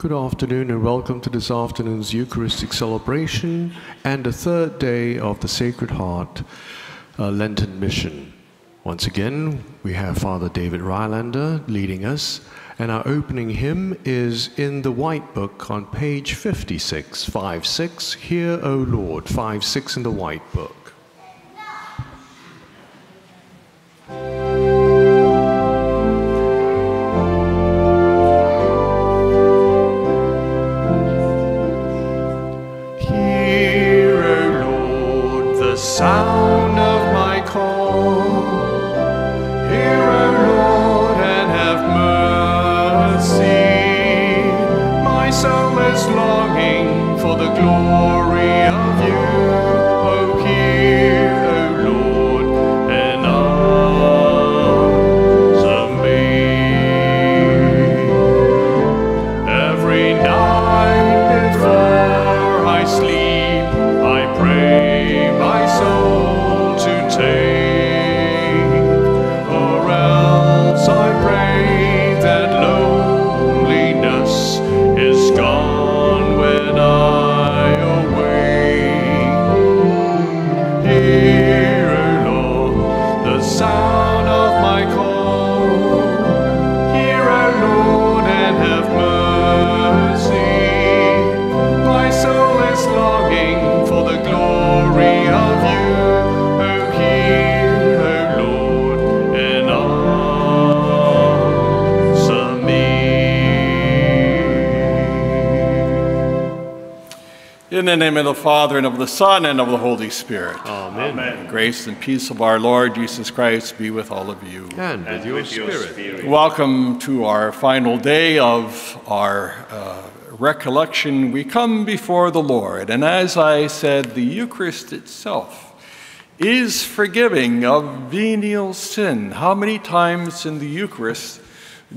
Good afternoon and welcome to this afternoon's Eucharistic celebration and the third day of the Sacred Heart uh, Lenten Mission. Once again, we have Father David Rylander leading us, and our opening hymn is in the White Book on page 56, 5 6. Hear, O Lord, 5 6 in the White Book. In the name of the Father, and of the Son, and of the Holy Spirit. Amen. Grace and peace of our Lord Jesus Christ be with all of you. And with your spirit. Welcome to our final day of our uh, recollection. We come before the Lord, and as I said, the Eucharist itself is forgiving of venial sin. How many times in the Eucharist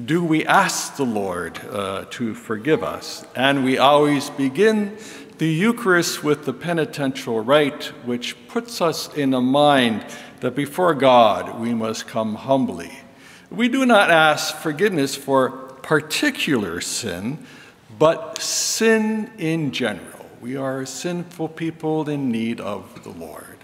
do we ask the Lord uh, to forgive us? And we always begin the Eucharist with the penitential rite, which puts us in a mind that before God we must come humbly. We do not ask forgiveness for particular sin, but sin in general. We are sinful people in need of the Lord.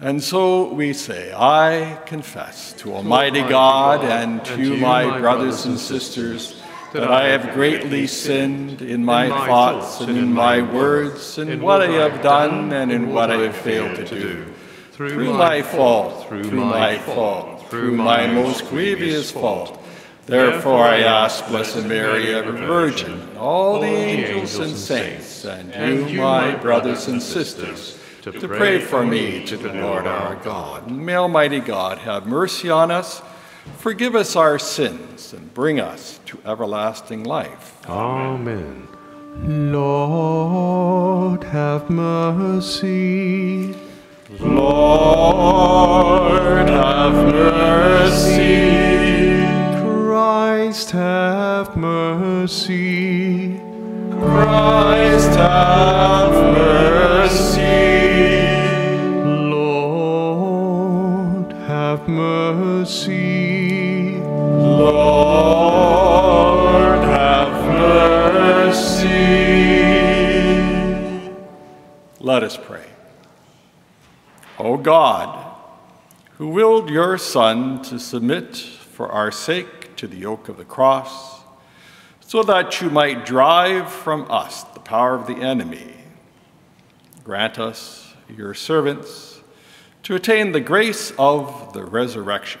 And so we say, I confess to Almighty God and to my brothers and sisters that I have greatly sinned in my thoughts and in my words, in what I have done and in what I have failed to do. Through my fault, through my fault, through my most grievous fault. Therefore I ask Blessed Mary, ever Virgin, all the angels and saints, and you, my brothers and sisters, to pray for me to the Lord our God. May Almighty God have mercy on us, forgive us our sins, and bring us to everlasting life. Amen. Lord, have mercy. Lord, have mercy. Christ, have mercy. Christ, have mercy. Lord, have mercy. Lord, have mercy. Let us pray. O God, who willed your Son to submit for our sake to the yoke of the cross, so that you might drive from us the power of the enemy, grant us, your servants, to attain the grace of the resurrection.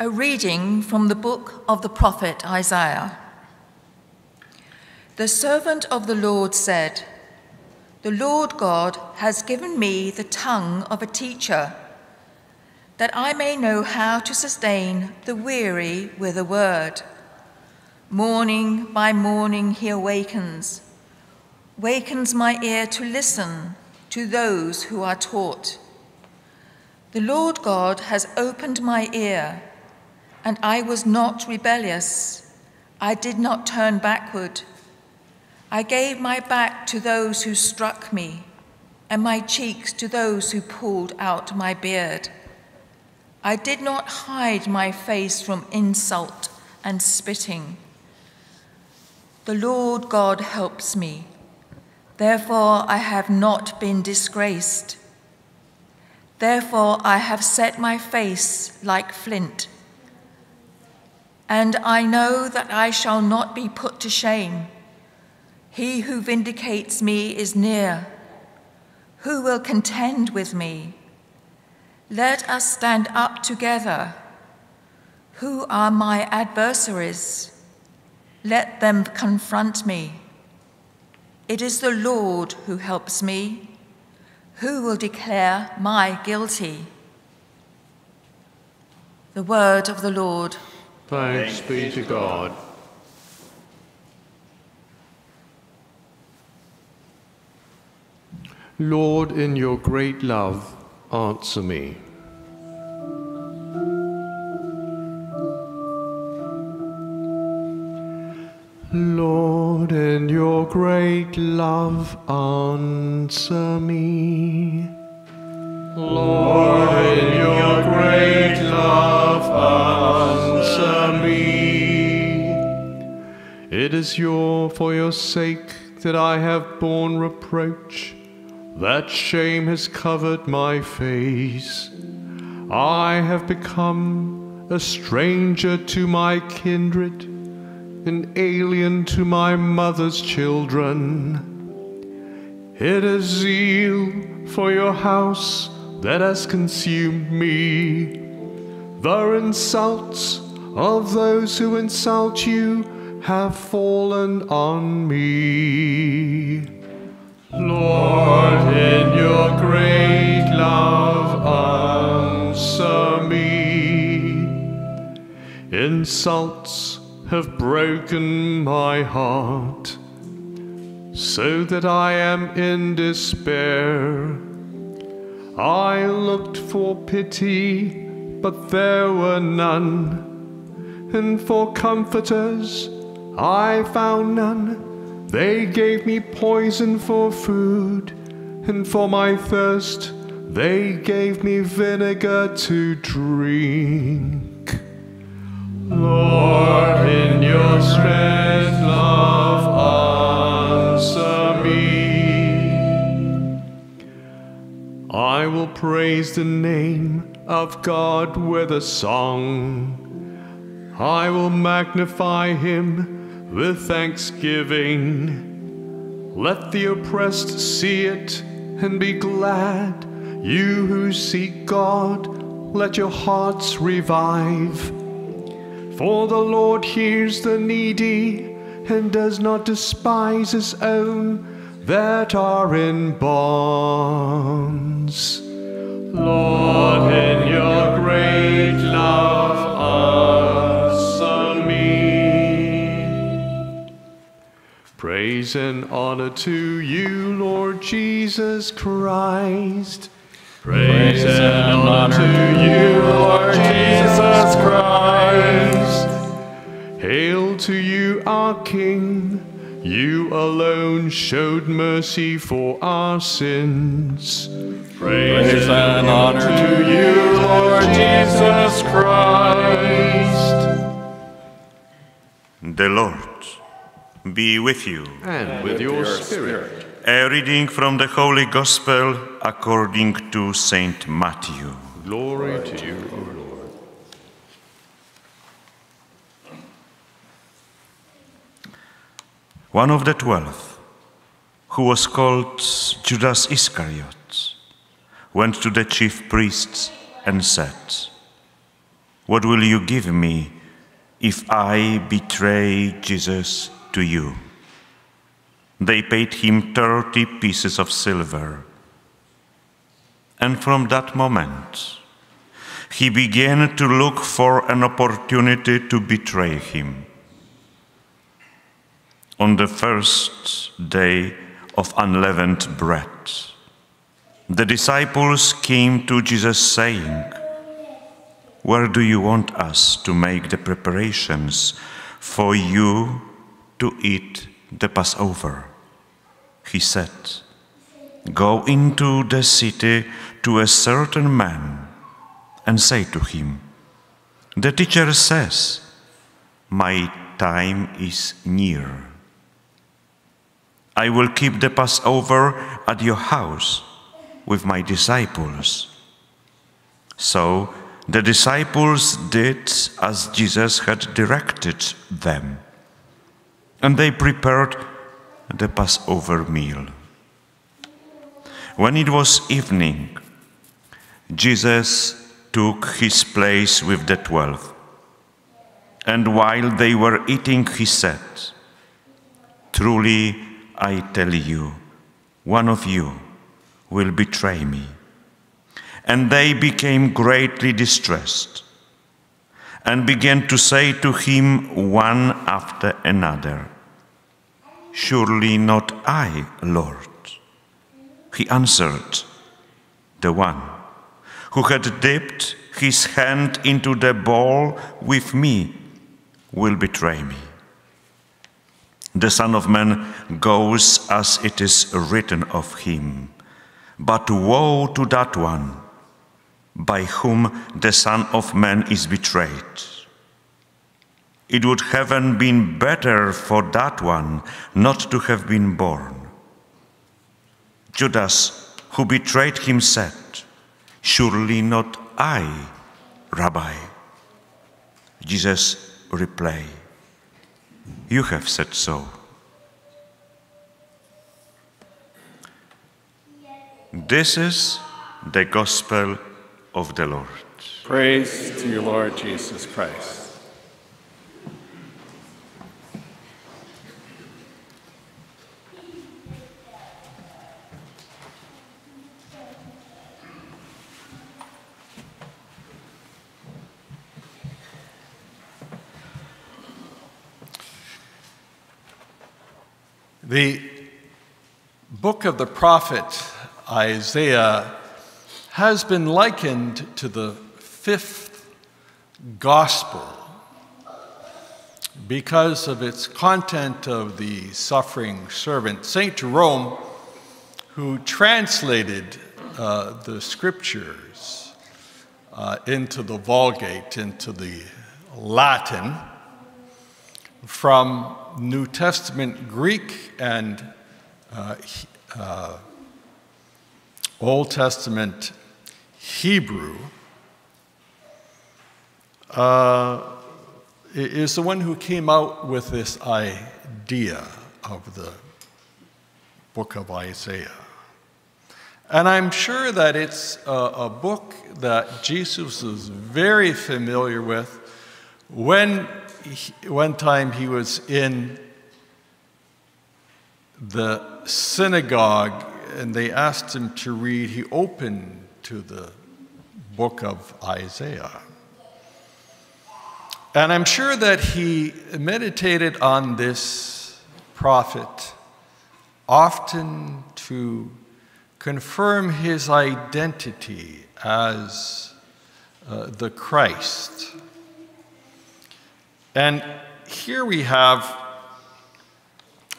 A reading from the book of the prophet Isaiah. The servant of the Lord said, The Lord God has given me the tongue of a teacher, that I may know how to sustain the weary with a word. Morning by morning he awakens, wakens my ear to listen to those who are taught. The Lord God has opened my ear, and I was not rebellious. I did not turn backward. I gave my back to those who struck me, and my cheeks to those who pulled out my beard. I did not hide my face from insult and spitting. The Lord God helps me. Therefore, I have not been disgraced. Therefore, I have set my face like flint. And I know that I shall not be put to shame. He who vindicates me is near. Who will contend with me? Let us stand up together. Who are my adversaries? Let them confront me. It is the Lord who helps me. Who will declare my guilty? The word of the Lord. Thanks be to God. Lord, in your great love, answer me. Lord, in your great love, answer me. Lord, is your, for your sake that I have borne reproach, that shame has covered my face. I have become a stranger to my kindred an alien to my mother's children. It is zeal for your house that has consumed me. The insults of those who insult you have fallen on me. Lord, in your great love, answer me. Insults have broken my heart, so that I am in despair. I looked for pity, but there were none, and for comforters I found none. They gave me poison for food, and for my thirst they gave me vinegar to drink. Lord, in your strength, love, answer me. I will praise the name of God with a song. I will magnify him with thanksgiving. Let the oppressed see it and be glad. You who seek God, let your hearts revive. For the Lord hears the needy and does not despise his own that are in bonds. Lord, in your great love, Praise and honor to you, Lord Jesus Christ. Praise, Praise and honor to you, Lord Jesus Christ. Hail to you, our King. You alone showed mercy for our sins. Praise, Praise and honor to you, Lord Jesus Christ. The Lord be with you. And with your spirit. A reading from the Holy Gospel according to Saint Matthew. Glory to you, O Lord. One of the twelve, who was called Judas Iscariot, went to the chief priests and said, What will you give me if I betray Jesus to you? They paid him 30 pieces of silver. And from that moment, he began to look for an opportunity to betray him. on the first day of unleavened bread. The disciples came to Jesus saying, Where do you want us to make the preparations for you to eat the Passover? He said, Go into the city to a certain man and say to him, The teacher says, My time is near. I will keep the Passover at your house with my disciples. So the disciples did as Jesus had directed them, and they prepared the Passover meal. When it was evening, Jesus took his place with the twelve, and while they were eating, he said, Truly, I tell you, one of you will betray me. And they became greatly distressed and began to say to him one after another, Surely not I, Lord. He answered, The one who had dipped his hand into the bowl with me will betray me. The Son of Man goes as it is written of him. But woe to that one by whom the Son of Man is betrayed. It would have been better for that one not to have been born. Judas, who betrayed him, said, Surely not I, Rabbi. Jesus replied, You have said so. This is the gospel of the Lord. Praise to you, Lord Jesus Christ. The book of the prophet Isaiah has been likened to the fifth gospel because of its content of the suffering servant. St. Jerome, who translated uh, the scriptures uh, into the Vulgate, into the Latin, from New Testament Greek and uh, uh, Old Testament Hebrew, uh, is the one who came out with this idea of the book of Isaiah. And I'm sure that it's a, a book that Jesus was very familiar with when he, one time he was in the synagogue and they asked him to read, he opened to the book of Isaiah. And I'm sure that he meditated on this prophet often to confirm his identity as uh, the Christ. And here we have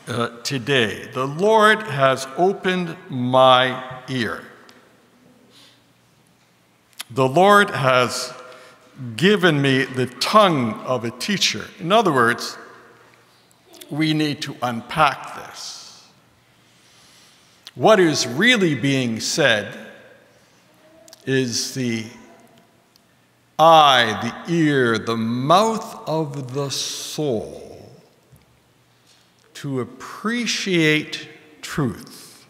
uh, today. The Lord has opened my ear. The Lord has given me the tongue of a teacher. In other words, we need to unpack this. What is really being said is the eye, the ear, the mouth of the soul to appreciate truth.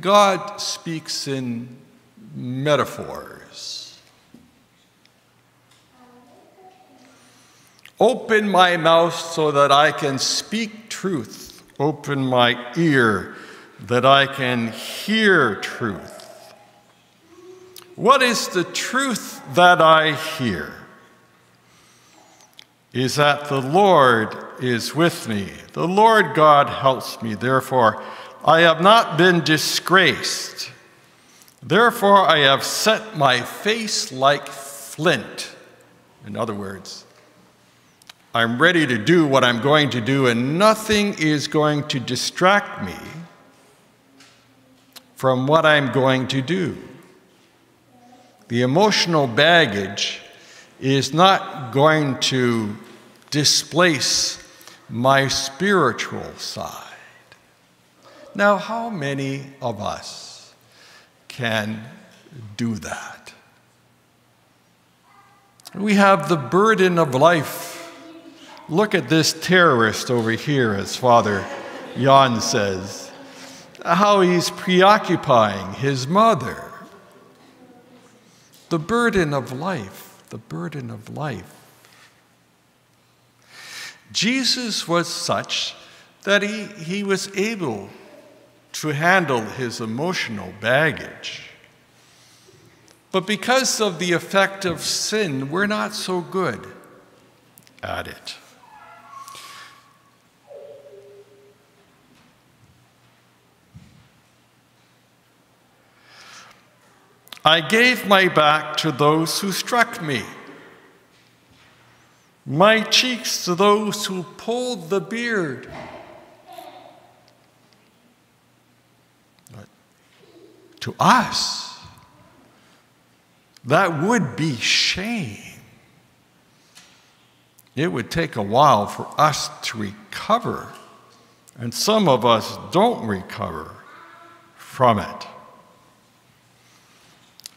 God speaks in metaphors. Open my mouth so that I can speak truth. Open my ear that I can hear truth. What is the truth that I hear? is that the Lord is with me. The Lord God helps me. Therefore, I have not been disgraced. Therefore, I have set my face like flint. In other words, I'm ready to do what I'm going to do, and nothing is going to distract me from what I'm going to do. The emotional baggage is not going to displace my spiritual side. Now, how many of us can do that? We have the burden of life. Look at this terrorist over here, as Father Jan says, how he's preoccupying his mother. The burden of life, the burden of life. Jesus was such that he, he was able to handle his emotional baggage. But because of the effect of sin, we're not so good at it. I gave my back to those who struck me, my cheeks to those who pulled the beard. But to us, that would be shame. It would take a while for us to recover, and some of us don't recover from it.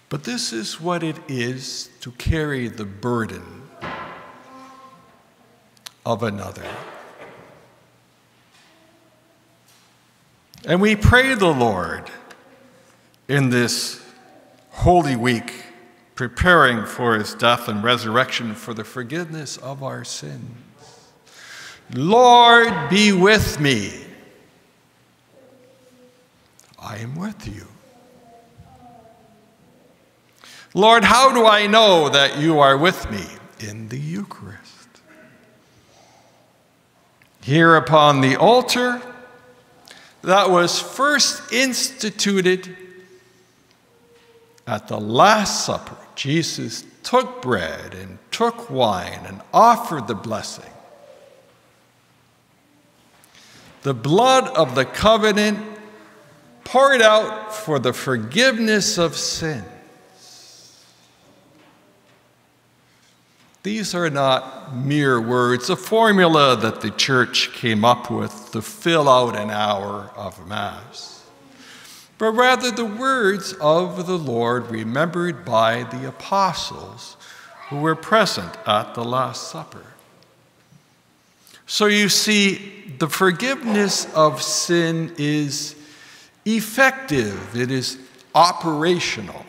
But this is what it is to carry the burden of another. And we pray the Lord in this Holy Week, preparing for his death and resurrection for the forgiveness of our sins. Lord, be with me. I am with you. Lord, how do I know that you are with me in the Eucharist? Here upon the altar that was first instituted at the Last Supper, Jesus took bread and took wine and offered the blessing. The blood of the covenant poured out for the forgiveness of sin. These are not mere words, a formula that the church came up with to fill out an hour of Mass, but rather the words of the Lord remembered by the apostles who were present at the Last Supper. So you see, the forgiveness of sin is effective, it is operational.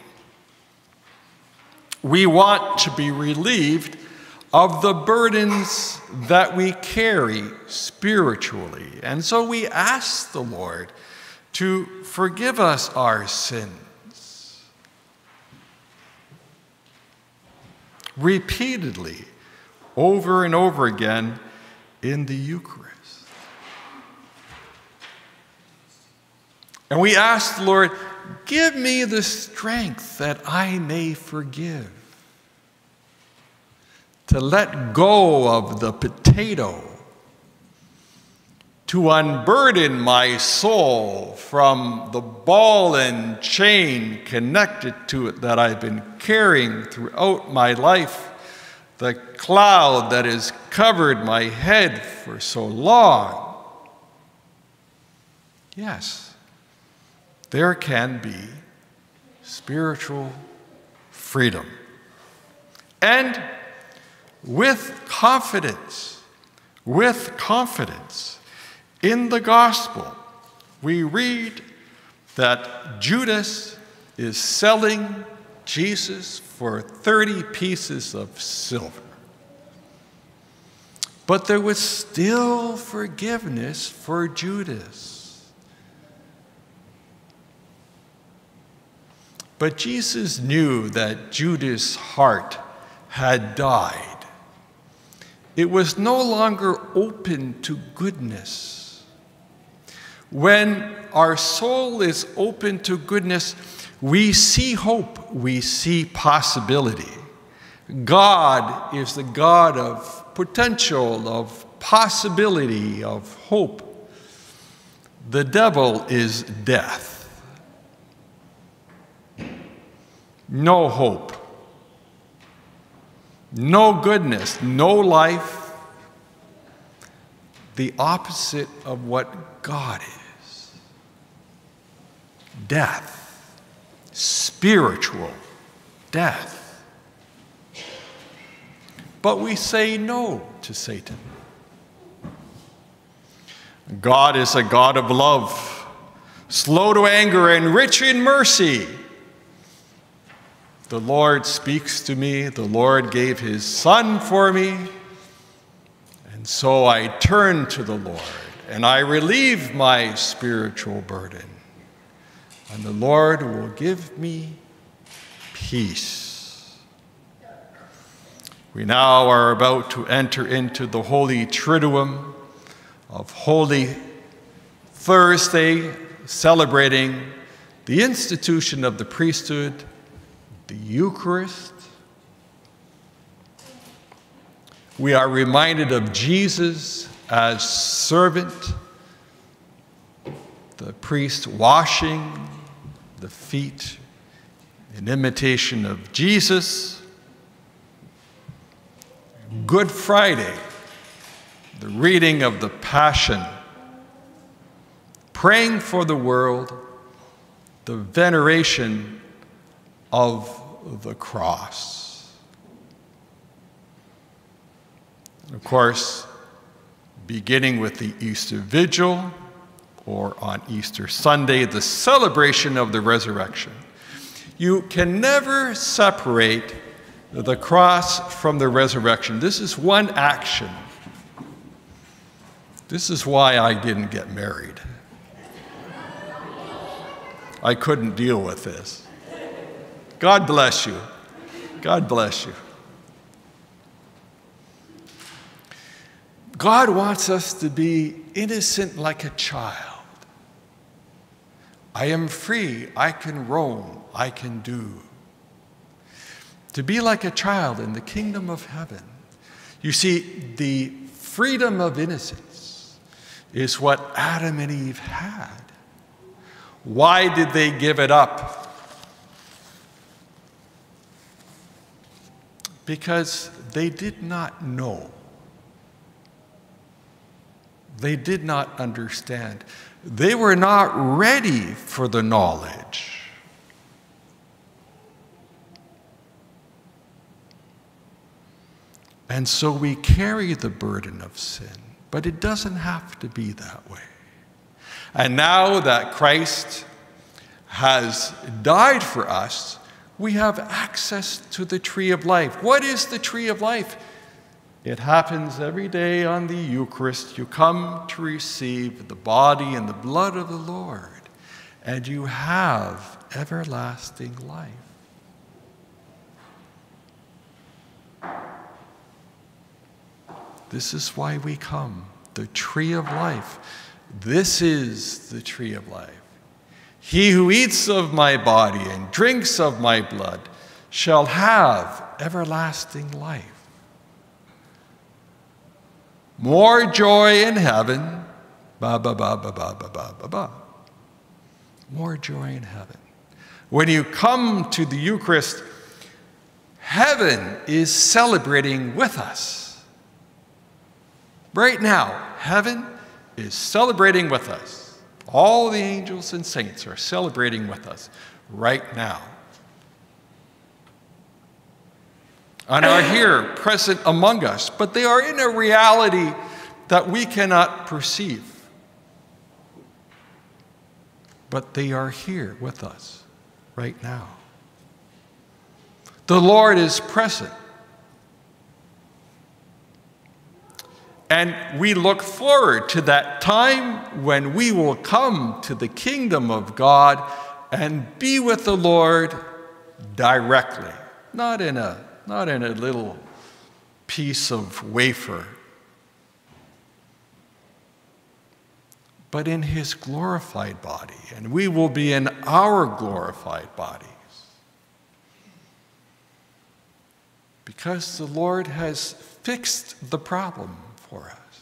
We want to be relieved of the burdens that we carry spiritually. And so we ask the Lord to forgive us our sins. Repeatedly, over and over again in the Eucharist. And we ask the Lord, give me the strength that I may forgive to let go of the potato, to unburden my soul from the ball and chain connected to it that I've been carrying throughout my life, the cloud that has covered my head for so long. Yes, there can be spiritual freedom. And with confidence, with confidence. In the gospel, we read that Judas is selling Jesus for 30 pieces of silver. But there was still forgiveness for Judas. But Jesus knew that Judas' heart had died it was no longer open to goodness. When our soul is open to goodness, we see hope, we see possibility. God is the God of potential, of possibility, of hope. The devil is death. No hope, no goodness, no life. The opposite of what God is death, spiritual death. But we say no to Satan. God is a God of love, slow to anger and rich in mercy. The Lord speaks to me, the Lord gave his Son for me, and so I turn to the Lord and I relieve my spiritual burden. And the Lord will give me peace. We now are about to enter into the Holy Triduum of Holy Thursday, celebrating the institution of the priesthood, the Eucharist. We are reminded of Jesus as servant, the priest washing the feet in imitation of Jesus. Good Friday the reading of the Passion, praying for the world, the veneration of the cross. Of course, beginning with the Easter Vigil, or on Easter Sunday, the celebration of the resurrection. You can never separate the cross from the resurrection. This is one action this is why I didn't get married. I couldn't deal with this. God bless you. God bless you. God wants us to be innocent like a child. I am free. I can roam. I can do. To be like a child in the kingdom of heaven. You see, the freedom of innocence is what Adam and Eve had. Why did they give it up? Because they did not know. They did not understand. They were not ready for the knowledge. And so we carry the burden of sin. But it doesn't have to be that way. And now that Christ has died for us, we have access to the tree of life. What is the tree of life? It happens every day on the Eucharist. You come to receive the body and the blood of the Lord, and you have everlasting life. This is why we come, the tree of life. This is the tree of life. He who eats of my body and drinks of my blood shall have everlasting life. More joy in heaven. Ba ba ba ba ba ba ba ba ba. More joy in heaven. When you come to the Eucharist, heaven is celebrating with us. Right now, heaven is celebrating with us. All the angels and saints are celebrating with us right now. And are here present among us, but they are in a reality that we cannot perceive. But they are here with us right now. The Lord is present. And we look forward to that time when we will come to the kingdom of God and be with the Lord directly, not in a, not in a little piece of wafer, but in his glorified body, and we will be in our glorified bodies. Because the Lord has fixed the problem for us.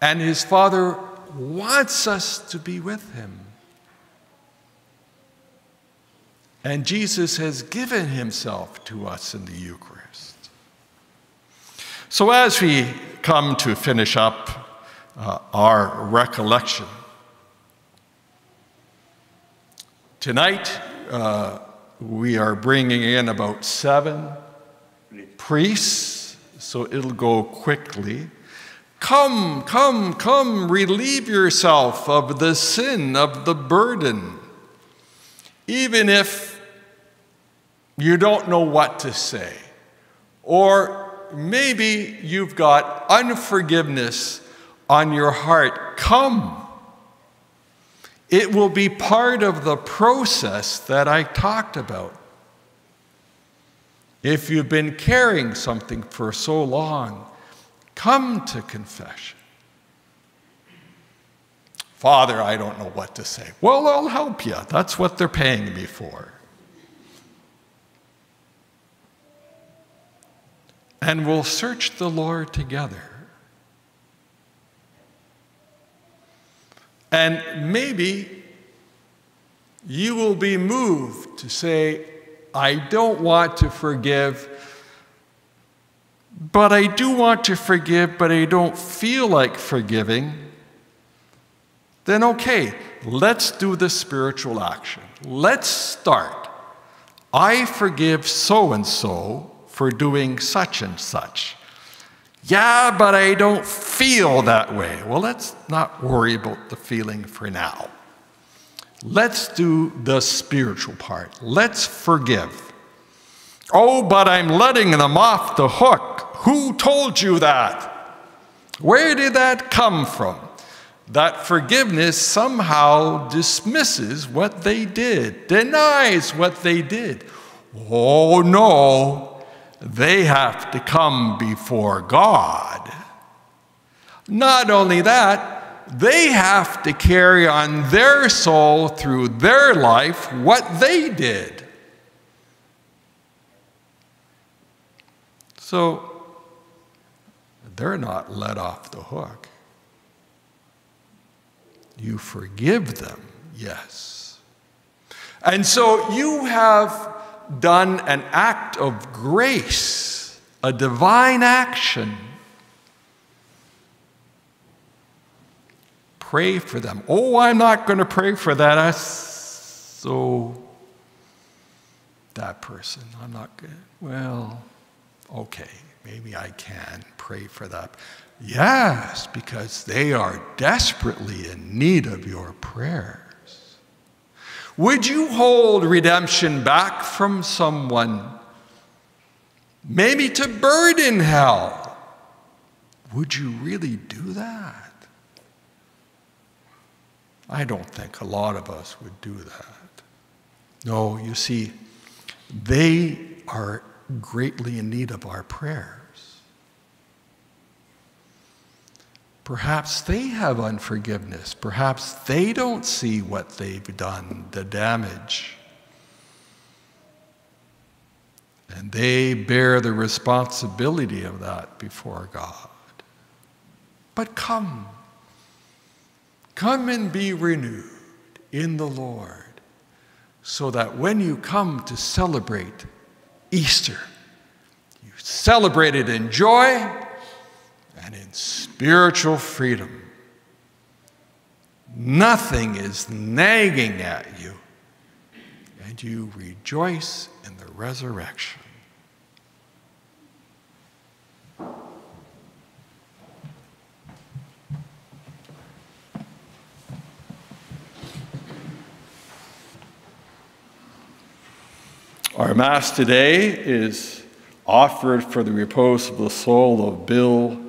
And his Father wants us to be with him. And Jesus has given himself to us in the Eucharist. So, as we come to finish up uh, our recollection, tonight uh, we are bringing in about seven priests, so it'll go quickly. Come, come, come, relieve yourself of the sin, of the burden. Even if you don't know what to say, or maybe you've got unforgiveness on your heart, come. It will be part of the process that I talked about. If you've been carrying something for so long, Come to confession. Father, I don't know what to say. Well, I'll help you. That's what they're paying me for. And we'll search the Lord together. And maybe you will be moved to say, I don't want to forgive but I do want to forgive, but I don't feel like forgiving, then okay, let's do the spiritual action. Let's start. I forgive so and so for doing such and such. Yeah, but I don't feel that way. Well, let's not worry about the feeling for now. Let's do the spiritual part. Let's forgive. Oh, but I'm letting them off the hook. Who told you that? Where did that come from? That forgiveness somehow dismisses what they did, denies what they did. Oh no, they have to come before God. Not only that, they have to carry on their soul through their life what they did. So, they're not let off the hook. You forgive them, yes. And so you have done an act of grace, a divine action. Pray for them. Oh, I'm not going to pray for that. so that person, I'm not good. Well, okay. Maybe I can pray for that. Yes, because they are desperately in need of your prayers. Would you hold redemption back from someone, maybe to burden hell? Would you really do that? I don't think a lot of us would do that. No, you see, they are greatly in need of our prayers. Perhaps they have unforgiveness. Perhaps they don't see what they've done, the damage. And they bear the responsibility of that before God. But come, come and be renewed in the Lord, so that when you come to celebrate Easter. You celebrate it in joy and in spiritual freedom. Nothing is nagging at you, and you rejoice in the resurrection. Our Mass today is offered for the repose of the soul of Bill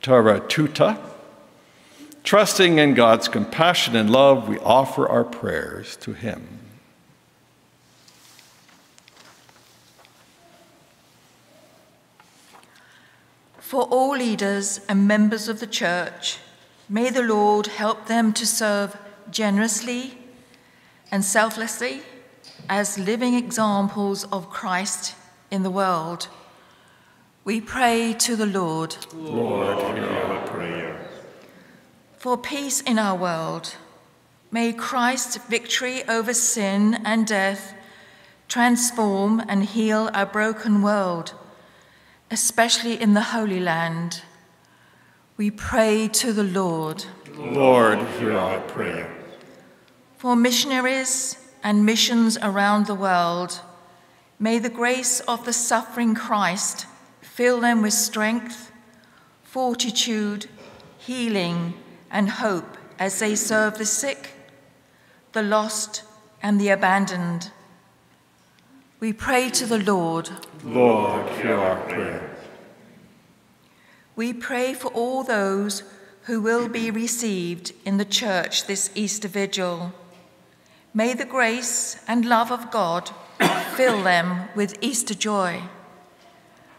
Taratuta. Trusting in God's compassion and love, we offer our prayers to Him. For all leaders and members of the church, may the Lord help them to serve generously and selflessly as living examples of Christ in the world. We pray to the Lord. Lord, hear our prayer. For peace in our world, may Christ's victory over sin and death transform and heal our broken world, especially in the Holy Land. We pray to the Lord. Lord, hear our prayer. For missionaries and missions around the world, may the grace of the suffering Christ fill them with strength, fortitude, healing, and hope as they serve the sick, the lost, and the abandoned. We pray to the Lord. Lord, hear our prayer. We pray for all those who will be received in the church this Easter Vigil. May the grace and love of God fill them with Easter joy.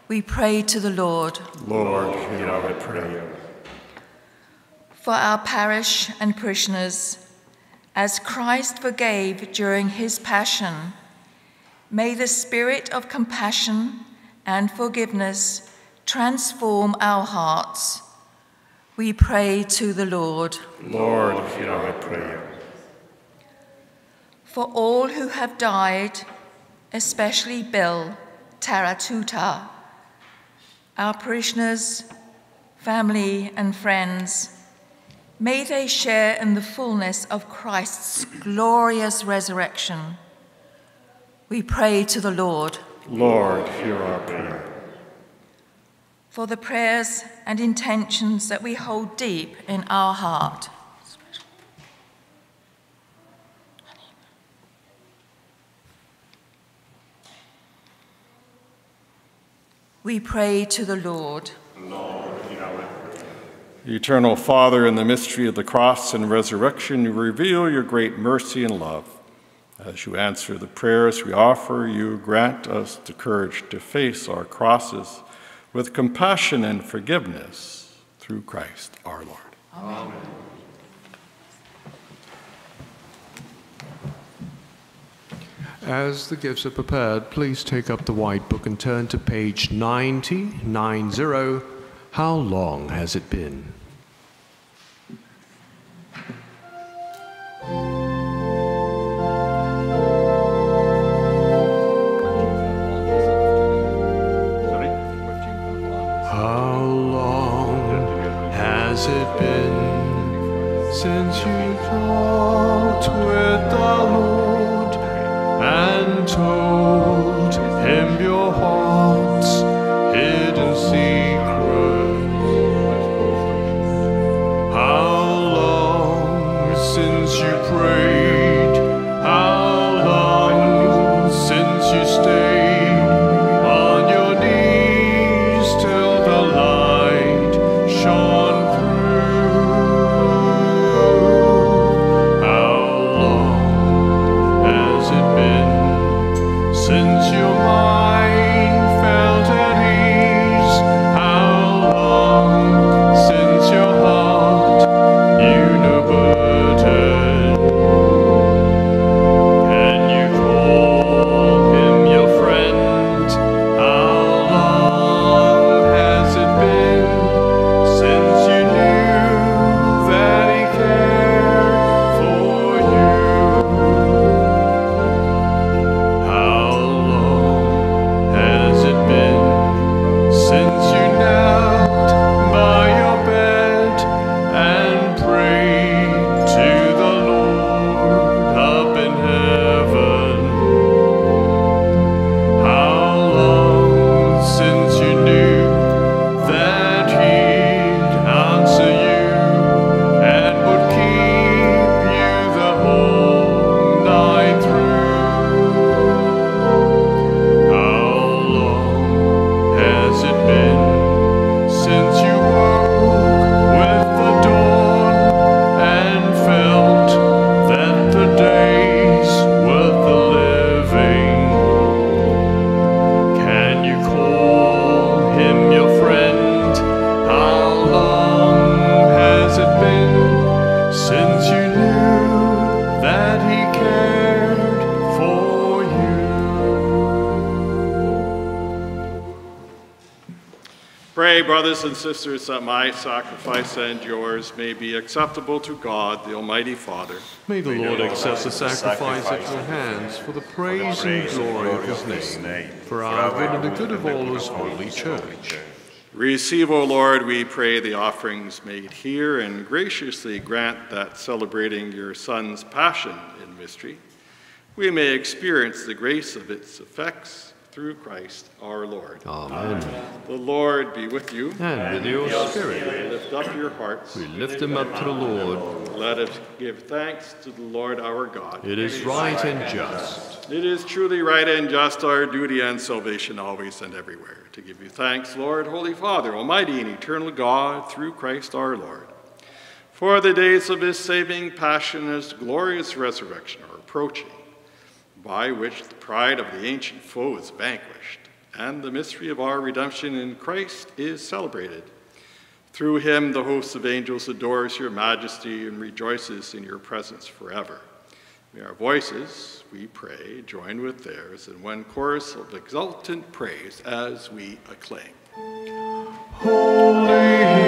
We pray to the Lord. Lord, hear our prayer. For our parish and parishioners, as Christ forgave during his passion, may the spirit of compassion and forgiveness transform our hearts. We pray to the Lord. Lord, hear our prayer. For all who have died, especially Bill Taratuta, our parishioners, family, and friends, may they share in the fullness of Christ's glorious resurrection. We pray to the Lord. Lord, hear our prayer. For the prayers and intentions that we hold deep in our heart. We pray to the Lord. Eternal Father, in the mystery of the cross and resurrection, you reveal your great mercy and love. As you answer the prayers we offer, you grant us the courage to face our crosses with compassion and forgiveness through Christ our Lord. Amen. As the gifts are prepared, please take up the white book and turn to page 90, 90. How long has it been? How long has it been since you talked with the Lord and brothers and sisters, that my sacrifice and yours may be acceptable to God, the Almighty Father. May the Lord accept the sacrifice at your hands for the praise and glory of his name, for our good and the good of all his holy church. Receive, O Lord, we pray, the offerings made here, and graciously grant that celebrating your Son's passion in mystery, we may experience the grace of its effects through Christ our Lord. Amen. The Lord be with you. And with your spirit, Lift up your hearts. we lift them up to the Lord. Let us give thanks to the Lord our God. It is right and just. It is truly right and just our duty and salvation always and everywhere to give you thanks, Lord, Holy Father, Almighty and eternal God, through Christ our Lord. For the days of his saving passion and his glorious resurrection are approaching, by which the pride of the ancient foe is vanquished, and the mystery of our redemption in Christ is celebrated. Through him, the host of angels adores your majesty and rejoices in your presence forever. May our voices, we pray, join with theirs in one chorus of exultant praise as we acclaim. Holy,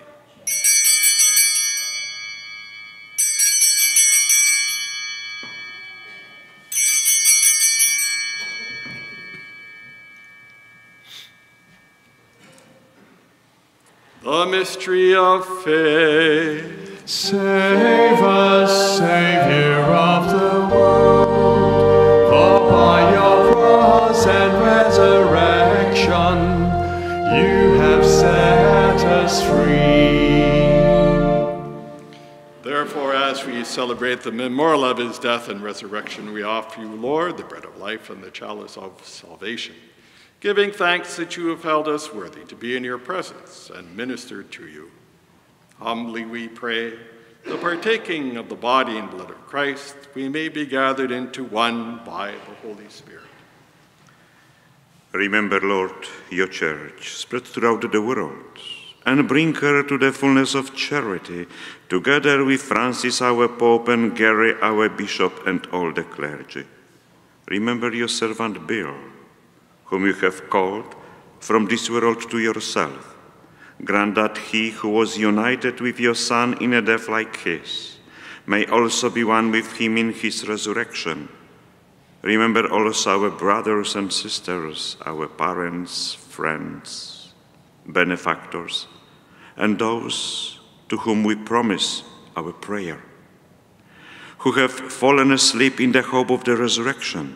The mystery of faith. Save us, Savior of the world, for by your cross and resurrection you have set us free. Therefore, as we celebrate the memorial of his death and resurrection, we offer you, Lord, the bread of life and the chalice of salvation, giving thanks that you have held us worthy to be in your presence and minister to you. Humbly we pray, the partaking of the body and blood of Christ, we may be gathered into one by the Holy Spirit. Remember, Lord, your church spread throughout the world, and bring her to the fullness of charity, together with Francis our Pope and Gary our Bishop and all the clergy. Remember your servant Bill, whom you have called from this world to yourself. Grant that he who was united with your Son in a death like his may also be one with him in his resurrection. Remember also our brothers and sisters, our parents, friends, benefactors, and those to whom we promise our prayer, who have fallen asleep in the hope of the resurrection,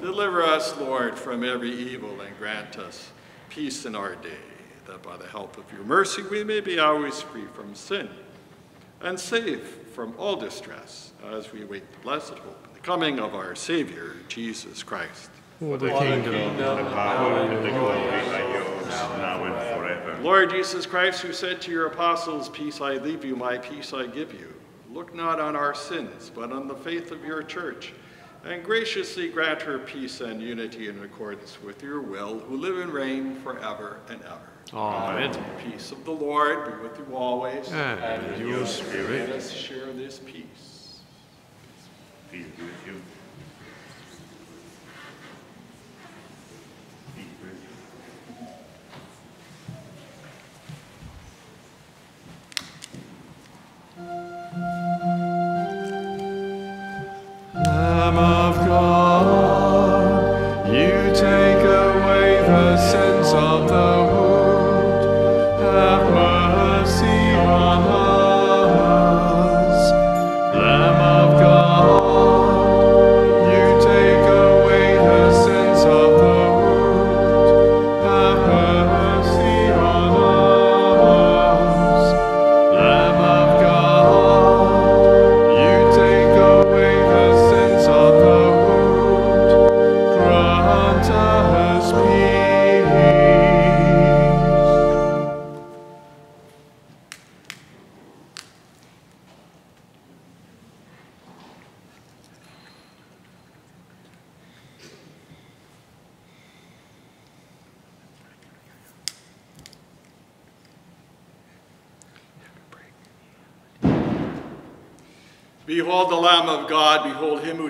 Deliver us, Lord, from every evil and grant us peace in our day, that by the help of your mercy we may be always free from sin and safe from all distress as we wait the blessed hope and the coming of our Savior, Jesus Christ. For the kingdom, The power and the glory are yours, now and forever. Lord Jesus Christ, who said to your apostles, Peace I leave you, my peace I give you, look not on our sins, but on the faith of your church, and graciously grant her peace and unity in accordance with your will, who live and reign forever and ever. Amen. The peace of the Lord be with you always. And with your spirit. Let us share this peace. Peace be with you.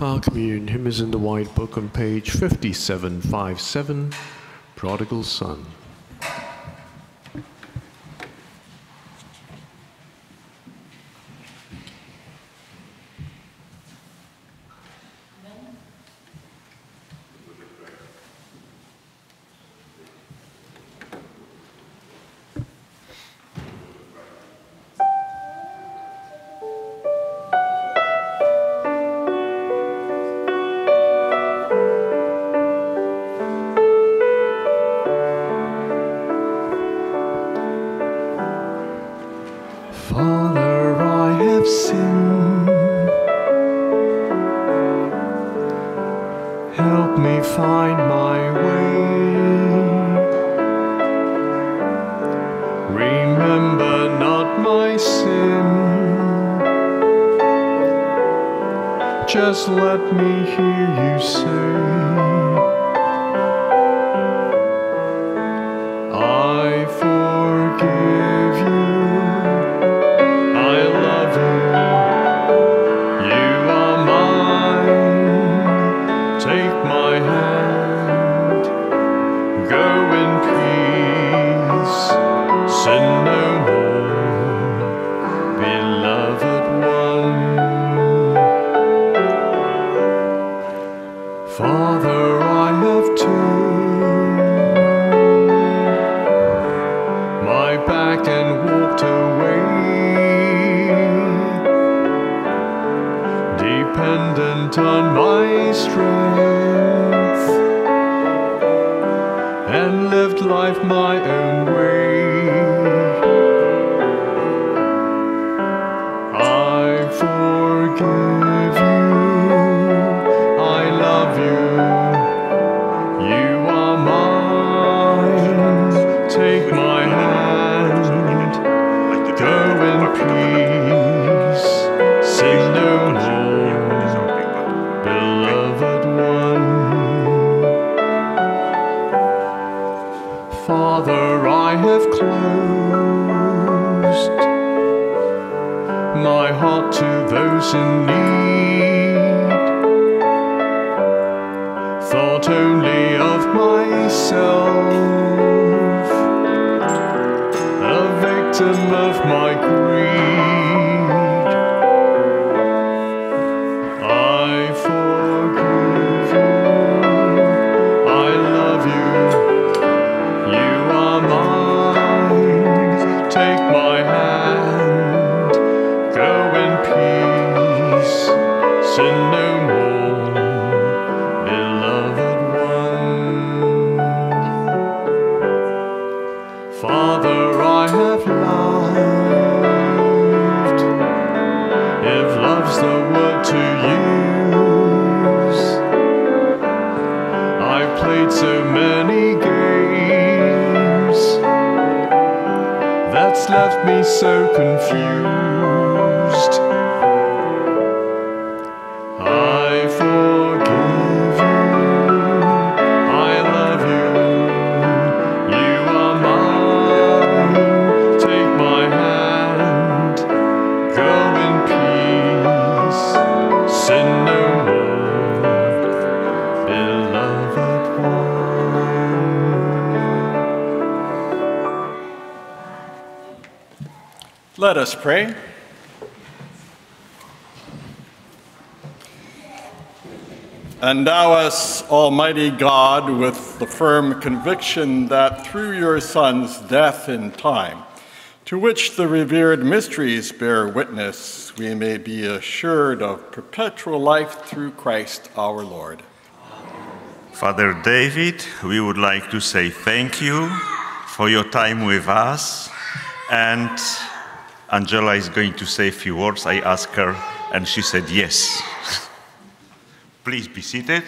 Our communion hymn is in the White Book on page 5757, Prodigal Son. Let us pray. Endow us, Almighty God, with the firm conviction that through your Son's death in time, to which the revered mysteries bear witness, we may be assured of perpetual life through Christ our Lord. Father David, we would like to say thank you for your time with us. And Angela is going to say a few words. I asked her, and she said yes. Please be seated.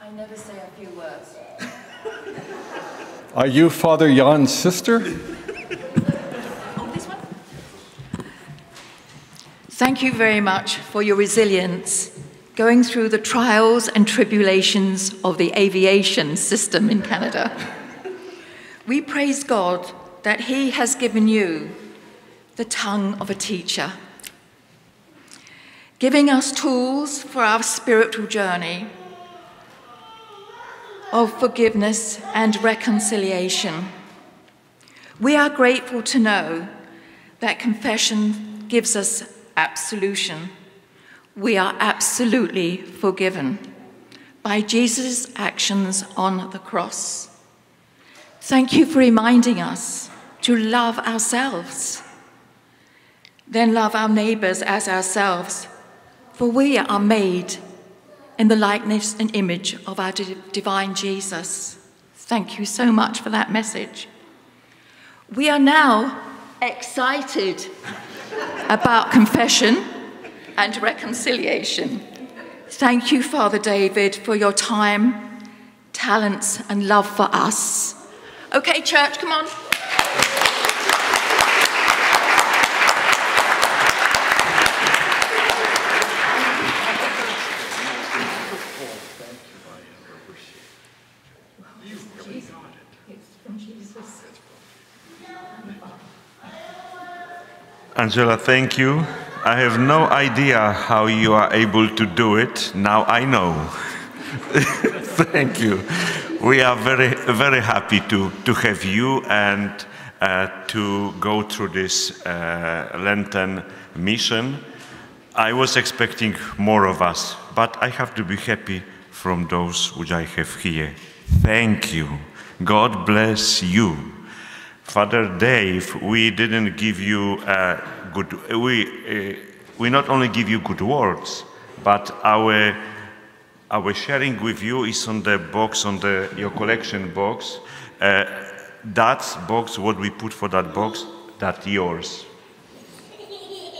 I never say a few words. Are you Father Jan's sister? Oh, this one? Thank you very much for your resilience going through the trials and tribulations of the aviation system in Canada. We praise God that He has given you the tongue of a teacher, giving us tools for our spiritual journey of forgiveness and reconciliation. We are grateful to know that confession gives us absolution. We are absolutely forgiven by Jesus' actions on the cross. Thank you for reminding us to love ourselves, then love our neighbors as ourselves, for we are made in the likeness and image of our di- divine Jesus. Thank you so much for that message. We are now excited about confession and reconciliation. Thank you, Father David, for your time talents, and love for us. Okay, church, come on. Angela, thank you. I have no idea how you are able to do it. Now I know. thank you. We are very, very happy to, to have you and uh, to go through this uh, Lenten mission. I was expecting more of us, but I have to be happy from those which I have here. Thank you. God bless you. Father Dave, we didn't give you uh, good, we, uh, we not only give you good words, but our, our sharing with you is on the box, on the, your collection box. Uh, that box, what we put for that box, that yours.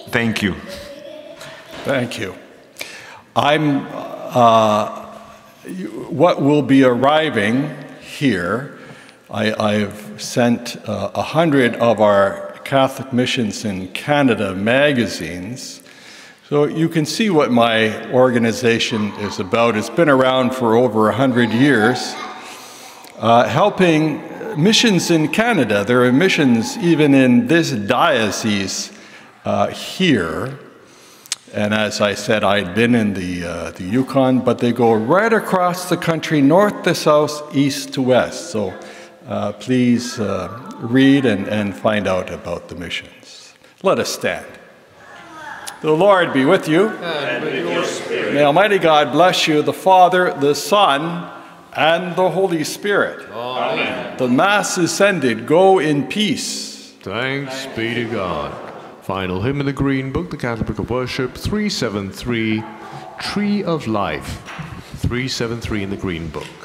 Thank you. Thank you. I'm, uh, what will be arriving here I, have sent uh, a uh, hundred of our Catholic Missions in Canada magazines. So you can see what my organization is about. It's been around for over a hundred years, uh, helping missions in Canada. There are missions even in this diocese uh, here. And as I said, I'd been in the, uh, the Yukon, but they go right across the country, north to south, east to west. So uh, please uh, read and, and find out about the missions. Let us stand. The Lord be with you. And with your spirit. May Almighty God bless you, the Father, the Son, and the Holy Spirit. Amen. The Mass is ended. Go in peace. Thanks be to God. Final hymn in the Green Book, the Catholic Book of Worship, 373, Tree of Life. 373 in the Green Book.